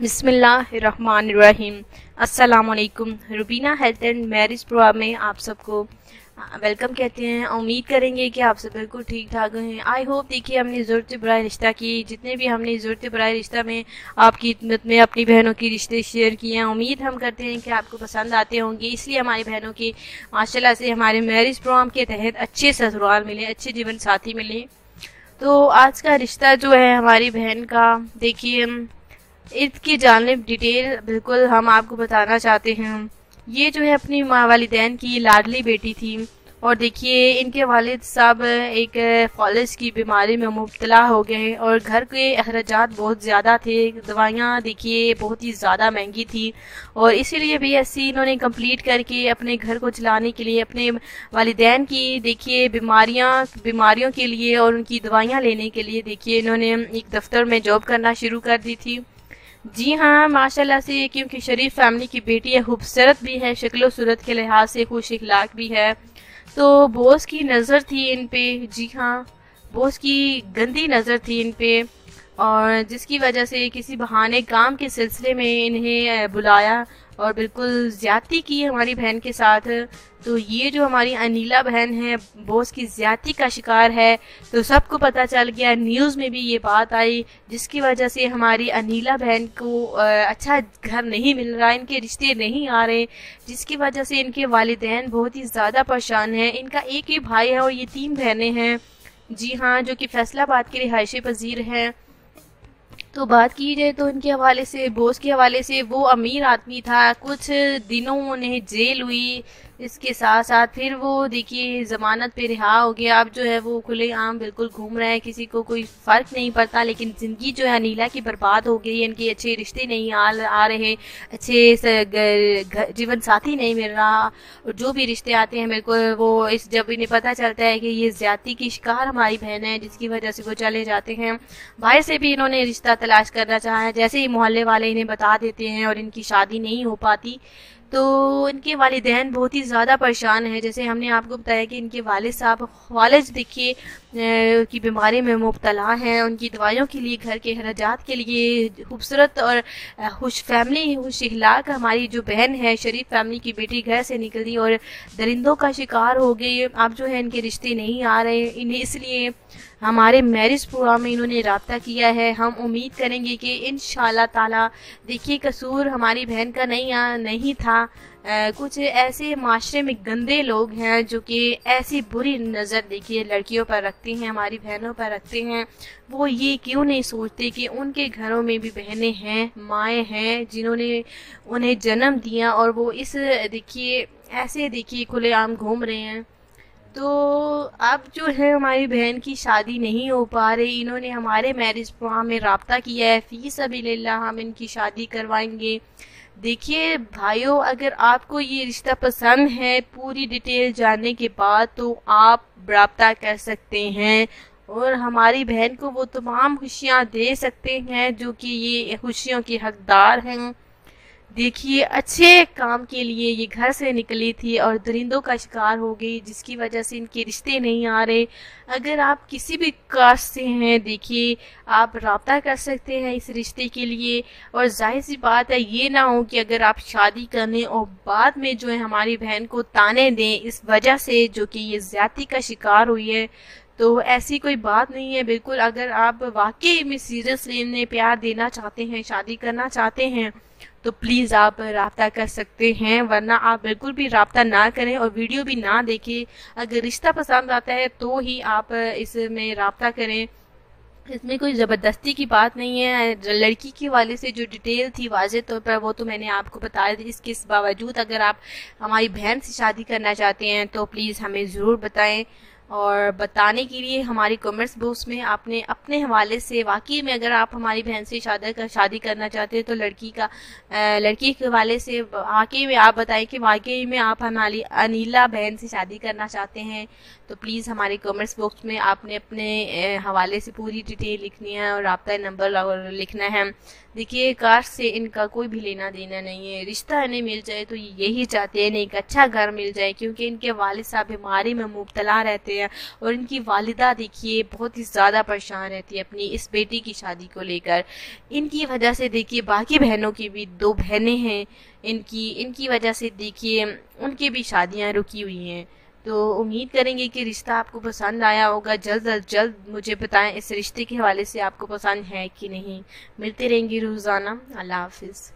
بسم اللہ الرحمن الرحیم السلام علیکم Rubina health and marriage programme میں آپ سب کو ویلکم کہتے ہیں امید کریں گے کہ آپ سب بالکل ٹھیک ٹھاک ہیں آئی ہوپ دیکھیے ہم نے ضرورت برائے رشتہ کی جتنے بھی ہم نے ضرورت برائے رشتہ میں آپ کی خدمت میں اپنی بہنوں کی رشتے شیئر کیے ہیں امید ہم کرتے ہیں کہ آپ کو پسند آتے ہوں گے اس لیے ہماری بہنوں کی ماشاء اللہ سے ہمارے میرج پروگرام کے تحت اچھے سسرال ملے اچھے جیون ساتھی ملے تو آج کا رشتہ جو ہے ہماری بہن کا دیکھیے اس کی جانب ڈیٹیل بالکل ہم آپ کو بتانا چاہتے ہیں۔ یہ جو ہے اپنی ماں والدین کی لاڈلی بیٹی تھی۔ اور دیکھیے، ان کے والد صاحب ایک فالج کی بیماری میں مبتلا ہو گئے اور گھر کے اخراجات بہت زیادہ تھے۔ دوائیاں دیکھیے، بہت ہی زیادہ مہنگی تھی۔ اور اسی لیے بی ایس سی انہوں نے کمپلیٹ کر کے اپنے گھر کو چلانے کے لیے اپنے والدین کی دیکھیے بیماریاں، بیماریوں کے لیے اور ان کی دوائیاں لینے کے لیے دیکھیے انہوں نے ایک دفتر میں جاب کرنا شروع کر دی تھی۔ جی ہاں ماشاءاللہ سے کیونکہ شریف فیملی کی بیٹی ہے، خوبصورت بھی ہے، شکل و صورت کے لحاظ سے خوش اخلاق بھی ہے۔ تو بوس کی نظر تھی ان پہ۔ جی ہاں بوس کی گندی نظر تھی ان پہ۔ اور جس کی وجہ سے کسی بہانے کام کے سلسلے میں انہیں بلایا اور بالکل زیادتی کی ہماری بہن کے ساتھ۔ تو یہ جو ہماری انیلا بہن ہے بوس کی زیادتی کا شکار ہے۔ تو سب کو پتہ چل گیا، نیوز میں بھی یہ بات آئی، جس کی وجہ سے ہماری انیلا بہن کو اچھا گھر نہیں مل رہا، ان کے رشتے نہیں آ رہے، جس کی وجہ سے ان کے والدین بہت ہی زیادہ پریشان ہیں۔ ان کا ایک ہی بھائی ہے اور یہ تین بہنیں ہیں۔ جی ہاں جو کہ فیصلہ آباد کے رہائشی پذیر ہیں۔ تو بات کی جائے تو ان کے حوالے سے، بوس کے حوالے سے وہ امیر آدمی تھا۔ کچھ دنوں انہیں جیل ہوئی۔ اس کے ساتھ ساتھ پھر وہ دیکھیے ضمانت پہ رہا ہو گیا، اب جو ہے وہ کھلے عام بالکل گھوم رہے ہیں، کسی کو کوئی فرق نہیں پڑتا، لیکن زندگی جو ہے نیلا کی برباد ہو گئی، ان کے اچھے رشتے نہیں آ رہے، اچھے جیون ساتھی نہیں مل رہا، اور جو بھی رشتے آتے ہیں بالکل وہ اس جب انہیں پتہ چلتا ہے کہ یہ زیادتی کی شکار ہماری بہن ہے جس کی وجہ سے وہ چلے جاتے ہیں۔ بھائی سے بھی انہوں نے رشتہ تلاش کرنا چاہا ہے، جیسے ہی محلے والے انہیں بتا دیتے ہیں اور ان کی شادی نہیں ہو پاتی تو ان کے والدین بہت ہی زیادہ پریشان ہیں۔ جیسے ہم نے آپ کو بتایا کہ ان کے والد صاحب والد دیکھیے کی بیماری میں مبتلا ہیں۔ ان کی دوائیوں کے لیے، گھر کے اخراجات کے لیے خوبصورت اور خوش فیملی، خوش اخلاق ہماری جو بہن ہے، شریف فیملی کی بیٹی گھر سے نکلی اور درندوں کا شکار ہو گئی۔ اب جو ہے ان کے رشتے نہیں آ رہے، انہیں اس لیے ہمارے میرج پروگرام میں انہوں نے رابطہ کیا ہے۔ ہم امید کریں گے کہ ان شاء اللہ تعالیٰ، دیکھیے قصور ہماری بہن کا نہیں نہیں تھا۔ کچھ ایسے معاشرے میں گندے لوگ ہیں جو کہ ایسی بری نظر دیکھیے لڑکیوں پر رکھتے ہیں، ہماری بہنوں پر رکھتے ہیں۔ وہ یہ کیوں نہیں سوچتے کہ ان کے گھروں میں بھی بہنیں ہیں، مائیں ہیں جنہوں نے انہیں جنم دیا اور وہ اس، دیکھیے، ایسے دیکھیے کھلے عام گھوم رہے ہیں۔ تو اب جو ہے ہماری بہن کی شادی نہیں ہو پا رہی، انہوں نے ہمارے میرج پروگرام میں رابطہ کیا ہے فیس ابھی اللہ ہم ان کی شادی کروائیں گے۔ دیکھیے بھائیوں اگر آپ کو یہ رشتہ پسند ہے پوری ڈیٹیل جاننے کے بعد تو آپ رابطہ کر سکتے ہیں۔ اور ہماری بہن کو وہ تمام خوشیاں دے سکتے ہیں جو کہ یہ خوشیوں کے حقدار ہیں۔ دیکھیے، اچھے کام کے لیے یہ گھر سے نکلی تھی اور درندوں کا شکار ہو گئی، جس کی وجہ سے ان کے رشتے نہیں آ رہے۔ اگر آپ کسی بھی کاسٹ سے ہیں، دیکھیے، آپ رابطہ کر سکتے ہیں اس رشتے کے لیے۔ اور ظاہر سی بات ہے، یہ نہ ہو کہ اگر آپ شادی کرنے اور بعد میں جو ہے ہماری بہن کو تانے دیں، اس وجہ سے جو کہ یہ زیادتی کا شکار ہوئی ہے۔ تو ایسی کوئی بات نہیں ہے۔ بالکل، اگر آپ واقعی میں سیریس لینے، پیار دینا چاہتے ہیں، شادی کرنا چاہتے ہیں تو پلیز آپ رابطہ کر سکتے ہیں، ورنہ آپ بالکل بھی رابطہ نہ کریں اور ویڈیو بھی نہ دیکھیں۔ اگر رشتہ پسند آتا ہے تو ہی آپ اس میں رابطہ کریں۔ اس میں کوئی زبردستی کی بات نہیں ہے۔ لڑکی کے والے سے جو ڈیٹیل تھی واضح طور پر وہ تو میں نے آپ کو بتایا تھی اس کے باوجود اگر آپ ہماری بہن سے شادی کرنا چاہتے ہیں تو پلیز ہمیں ضرور بتائیں۔ اور بتانے کے لیے ہماری کامرس بکس میں آپ نے اپنے حوالے سے واقعی میں اگر آپ ہماری بہن سے شادی کرنا چاہتے ہیں تو لڑکی کا لڑکی کے حوالے سے واقعی میں آپ بتائیں کہ واقعی میں آپ ہماری انیلا بہن سے شادی کرنا چاہتے ہیں تو پلیز ہماری کامرس بکس میں آپ نے اپنے حوالے سے پوری ڈیٹیل لکھنی ہے اور رابطہ نمبر لکھنا ہے۔ دیکھیے، کار سے ان کا کوئی بھی لینا دینا نہیں ہے۔ رشتہ انہیں مل جائے تو یہی چاہتے ہیں، انہیں ایک اچھا گھر مل جائے کیونکہ ان کے والد صاحب بیماری میں مبتلا رہتے ہیں اور ان کی والدہ دیکھیے بہت ہی زیادہ پریشان رہتی ہے اپنی اس بیٹی کی شادی کو لے کر۔ ان کی وجہ سے دیکھیے باقی بہنوں کی بھی دو بہنیں ہیں۔ ان کی ان کی وجہ سے دیکھیے ان کی بھی شادیاں رکی ہوئی ہیں۔ تو امید کریں گے کہ رشتہ آپ کو پسند آیا ہوگا۔ جلد از جلد مجھے بتائیں اس رشتے کے حوالے سے آپ کو پسند ہے کہ نہیں۔ ملتے رہیں گے روزانہ۔ اللہ حافظ۔